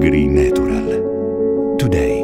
Green Natural. Today